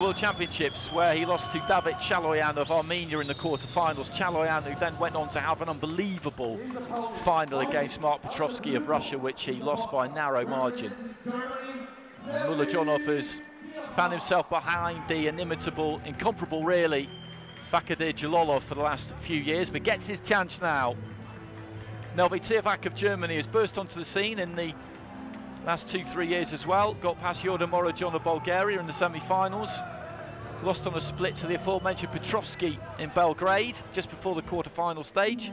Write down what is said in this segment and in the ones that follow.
World Championships where he lost to David Chaloyan of Armenia in the quarterfinals. Chaloyan who then went on to have an unbelievable final against Mark Petrovsky of Russia which he lost by a narrow margin. Mullojonov has found himself behind the inimitable, incomparable really, Bakhodir Jalolov for the last few years but gets his chance now. Nelvie Tiafack of Germany has burst onto the scene in the last two, three years as well. Got past Yordan Morojon of Bulgaria in the semi-finals. Lost on a split to the aforementioned Petrovsky in Belgrade just before the quarter-final stage.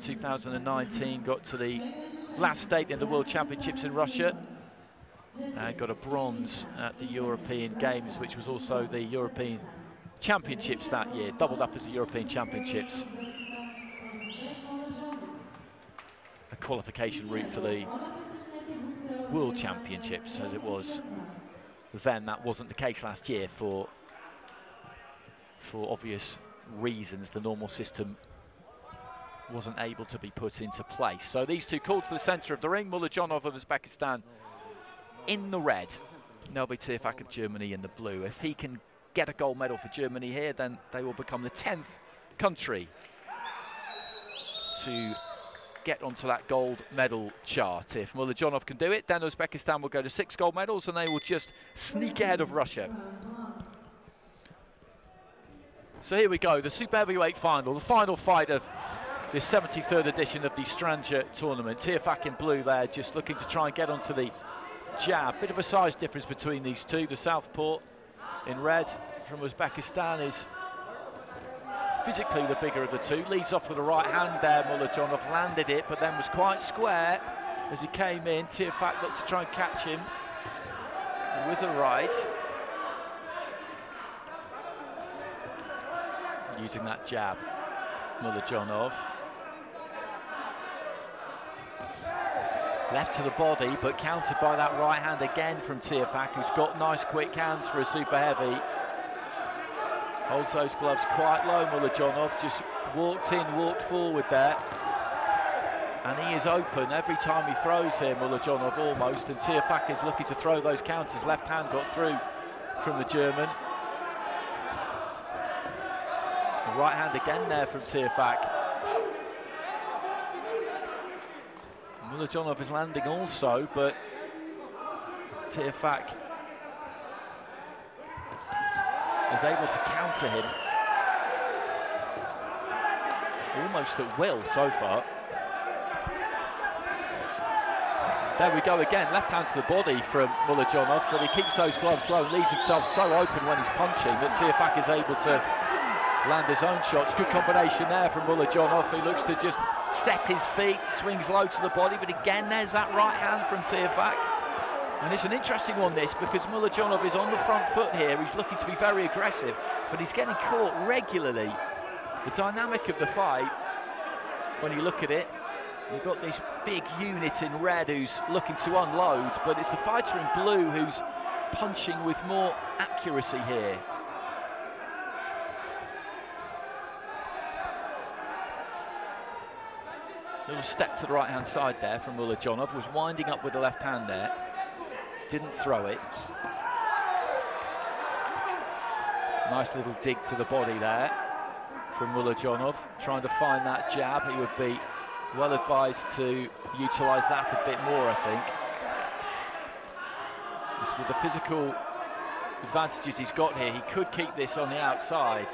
2019 got to the last stage in the World Championships in Russia and got a bronze at the European Games, which was also the European Championships that year, doubled up as the European Championships. Qualification route for the World Championships as it was then. That wasn't the case last year for, for obvious reasons. The normal system wasn't able to be put into place. So these two called to the centre of the ring. Mullojonov of Uzbekistan in the red. Nelvie Tiafack of Germany in the blue. If he can get a gold medal for Germany here, then they will become the 10th country to get onto that gold medal chart. If Mullojonov can do it, then Uzbekistan will go to six gold medals and they will just sneak ahead of Russia. So here we go, the Super Heavyweight final, the final fight of this 73rd edition of the Strandja tournament. Tiafack in blue there, just looking to try and get onto the jab. Bit of a size difference between these two. The Southpaw in red from Uzbekistan is physically the bigger of the two. Leads off with the right hand there, Mullojonov landed it, but then was quite square as he came in. Tiafack looked to try and catch him with the right. Using that jab, Mullojonov. Left to the body, but countered by that right hand again from Tiafack, who's got nice quick hands for a super heavy. Holds those gloves quite low, Mullojonov. Just walked in, walked forward there. And he is open every time he throws here, Mullojonov almost. And Tiafack is looking to throw those counters. Left hand got through from the German. Right hand again there from Tiafack. Mullojonov is landing also, but Tiafack is able to counter him almost at will so far. There we go again, left hand to the body from Mullojonov, but he keeps those gloves low and leaves himself so open when he's punching that Tiafack is able to land his own shots. Good combination there from Mullojonov. He looks to just set his feet, swings low to the body, but again there's that right hand from Tiafack. And it's an interesting one, this, because Mullojonov is on the front foot here. He's looking to be very aggressive, but he's getting caught regularly. The dynamic of the fight, when you look at it, you've got this big unit in red who's looking to unload, but it's the fighter in blue who's punching with more accuracy here. Little step to the right-hand side there from Mullojonov, was winding up with the left hand there didn't throw it. Nice little dig to the body there from Mullojonov, trying to find that jab. He would be well advised to utilise that a bit more, I think. With the physical advantages he's got here, he could keep this on the outside.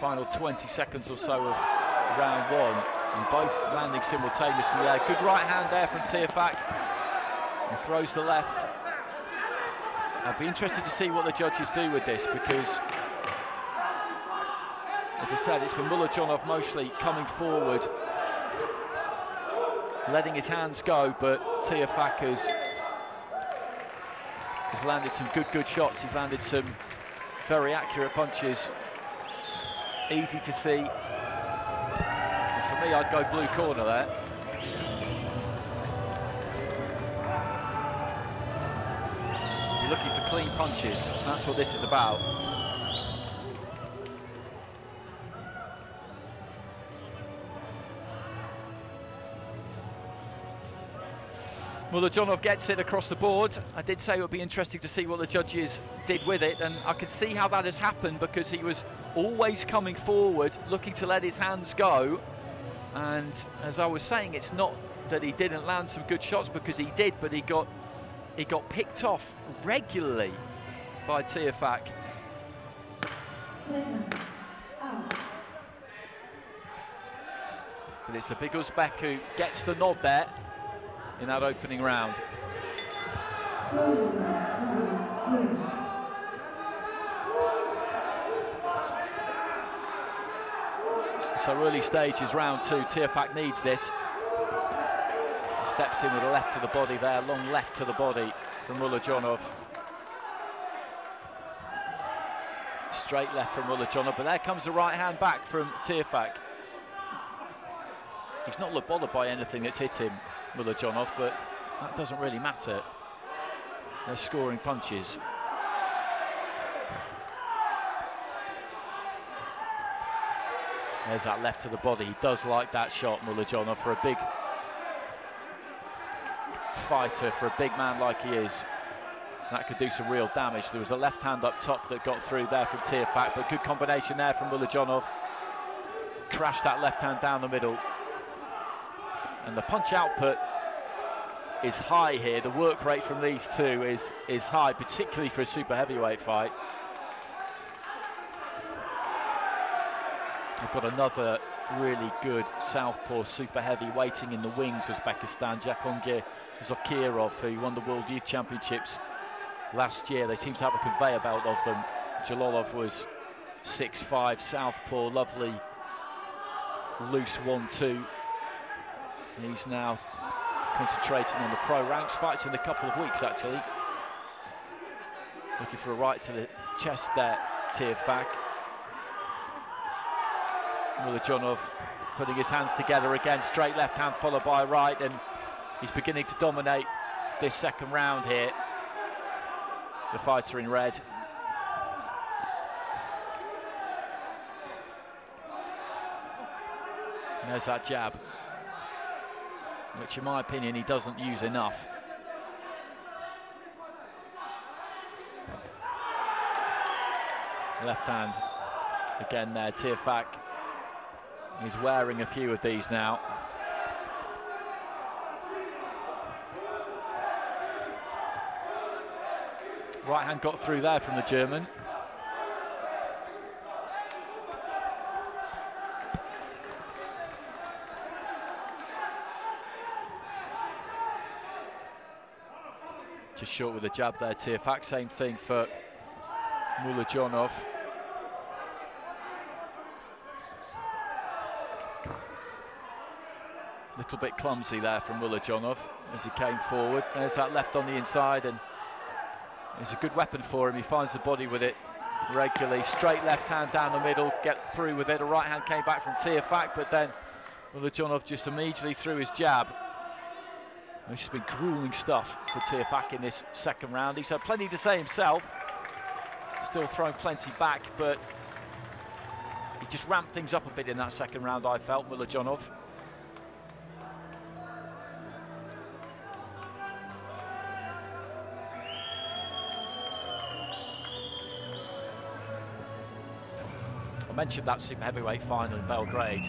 Final 20 seconds or so of round one and both landing simultaneously there. Good right hand there from Tiafack. He throws the left. I'd be interested to see what the judges do with this because, as I said, it's been Mullojonov mostly coming forward, letting his hands go, but Tiafack has, has landed some good, good shots. He's landed some very accurate punches. Easy to see for me, I'd go blue corner there. You're looking for clean punches. That's what this is about. Mullojonov gets it across the board. I did say it would be interesting to see what the judges did with it, and I could see how that has happened because he was always coming forward, looking to let his hands go. And as I was saying, it's not that he didn't land some good shots because he did, but he got he got picked off regularly by Tiafack. But it's the big Uzbek who gets the nod there in that opening round. So early stages, round two, Tiafack needs this. Steps in with a left to the body there, long left to the body from Mullojonov. Straight left from Mullojonov, but there comes the right hand back from Tiafack. He's not looked bothered by anything that's hit him, Mullojonov, but that doesn't really matter. They're scoring punches. There's that left to the body. He does like that shot, Mullojonov, for a big fighter, for a big man like he is. That could do some real damage. There was a left hand up top that got through there from Tiafack, but good combination there from Mullojonov. Crashed that left hand down the middle. And the punch output is high here. The work rate from these two is, is high, particularly for a super heavyweight fight. We've got another really good southpaw super heavy waiting in the wings, Uzbekistan, Jahongir Zokirov, who won the World Youth Championships last year. They seem to have a conveyor belt of them. Jalolov was 6'5", southpaw, lovely loose 1-2. He's now concentrating on the pro ranks, fights in a couple of weeks actually. Looking for a right to the chest there, Tiafack. Mullojonov putting his hands together again, straight left hand followed by right, and he's beginning to dominate this second round here. The fighter in red. And there's that jab which in my opinion he doesn't use enough. Left hand again there, Tiafack. He's wearing a few of these now. Right hand got through there from the German. Just short with a jab there, Tiafack. Same thing for Mullojonov. Little bit clumsy there from Mullojonov as he came forward. There's that left on the inside and it's a good weapon for him. He finds the body with it regularly. Straight left hand down the middle, get through with it. A right hand came back from Tiafack, but then Mullojonov just immediately threw his jab it's just been grueling stuff for Tiafack in this second round. He's had plenty to say himself. Still throwing plenty back, but he just ramped things up a bit in that second round, I felt, Mullojonov. I mentioned that super heavyweight final in Belgrade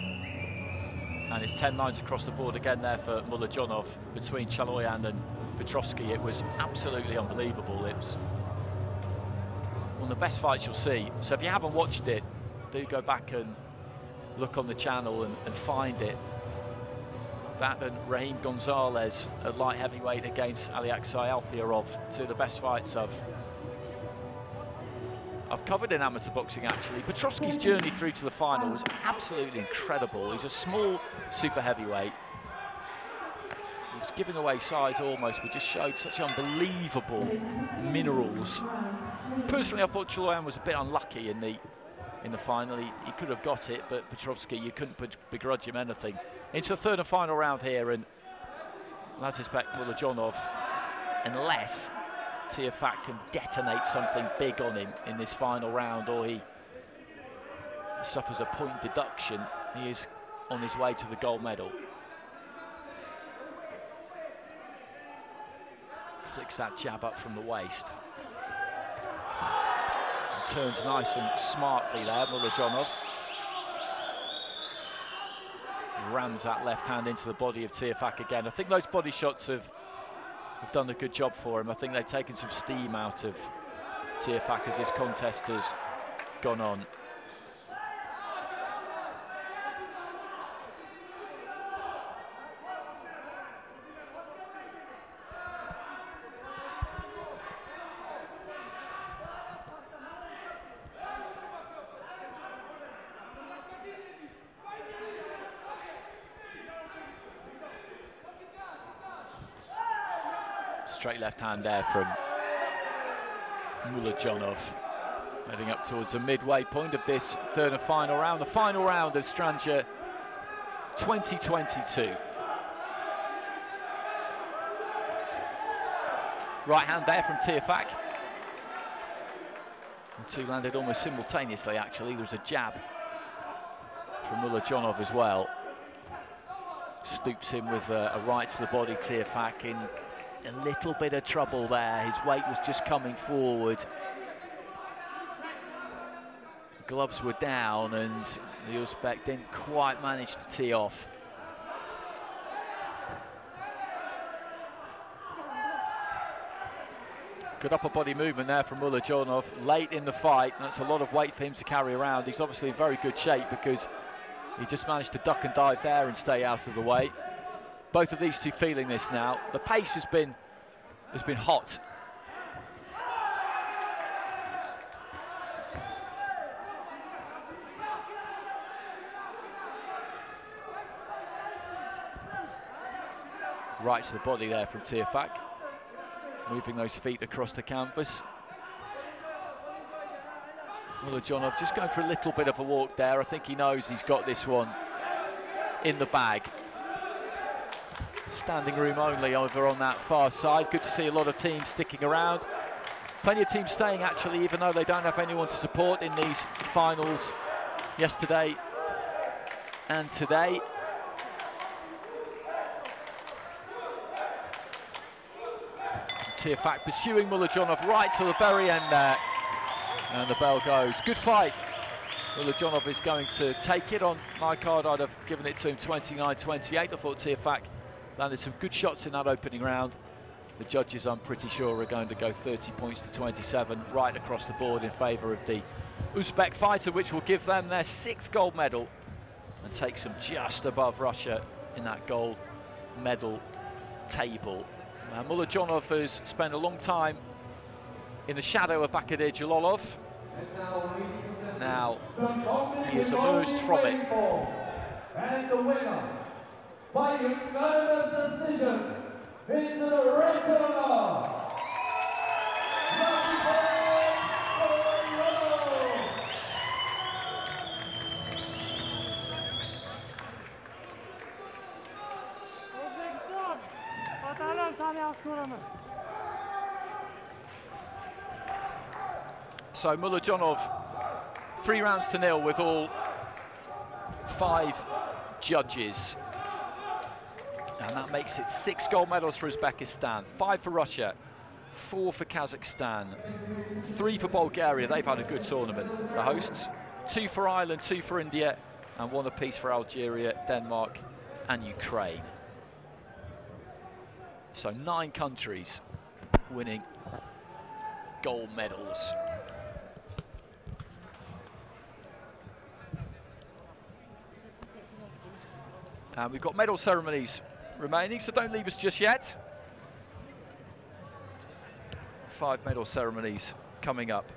and it's 10 lines across the board again there for Mullojonov between Chaloyan and Petrovsky. It was absolutely unbelievable. It was one of the best fights you'll see. So if you haven't watched it, do go back and look on the channel and, and find it. That and Raheem Gonzalez at light heavyweight against Alyaksei Alfierov, two of the best fights I've I've covered in amateur boxing actually. Petrovsky's journey through to the final was absolutely incredible. He's a small super heavyweight. He was giving away size almost, but just showed such unbelievable minerals. Personally, I thought Chaloyan was a bit unlucky in the in the final. He, he could have got it, but Petrovsky, you couldn't begrudge him anything. Into the third and final round here, and Lazizbek Mullojonov, unless Tiafack can detonate something big on him in this final round or he suffers a point deduction, he is on his way to the gold medal. flicks that jab up from the waist. And turns nice and smartly there, Mullojonov. Rams that left hand into the body of Tiafack again. I think those body shots have, have done a good job for him. I think they've taken some steam out of Tiafack as this contest has gone on. Straight left hand there from Mullojonov. Heading up towards the midway point of this third and final round, the final round of Strandja 2022. Right hand there from Tiafack. The two landed almost simultaneously, actually. There was a jab from Mullojonov as well. Stoops in with a, a right to the body, Tiafack in a little bit of trouble there. His weight was just coming forward. Gloves were down and the Uzbek didn't quite manage to tee off. Good upper body movement there from Mullojonov late in the fight. That's a lot of weight for him to carry around. He's obviously in very good shape because he just managed to duck and dive there and stay out of the way both of these two feeling this now. The pace has been has been hot. Right to the body there from Tiafack. Moving those feet across the canvas. Mullojonov just going for a little bit of a walk there. I think he knows he's got this one in the bag standing room only over on that far side. Good to see a lot of teams sticking around. Plenty of teams staying actually, even though they don't have anyone to support in these finals yesterday and today. Tiafack pursuing Mullojonov right to the very end there. And the bell goes. Good fight. Mullojonov is going to take it on my card. I'd have given it to him 29-28. I thought Tiafack landed some good shots in that opening round. The judges, I'm pretty sure, are going to go 30 points to 27 right across the board in favour of the Uzbek fighter, which will give them their sixth gold medal and takes them just above Russia in that gold medal table. Now, Mullojonov has spent a long time in the shadow of Bakhodir Jalolov. Now, he has emerged from it. And the winner by unanimous decision in the red corner. So Mullojonov, three rounds to nil with all five judges and that makes it six gold medals for Uzbekistan, five for Russia, four for Kazakhstan, three for Bulgaria. They've had a good tournament, the hosts. Two for Ireland, two for India, and one apiece for Algeria, Denmark, and Ukraine. So nine countries winning gold medals. And we've got medal ceremonies remaining, so don't leave us just yet. Five medal ceremonies coming up.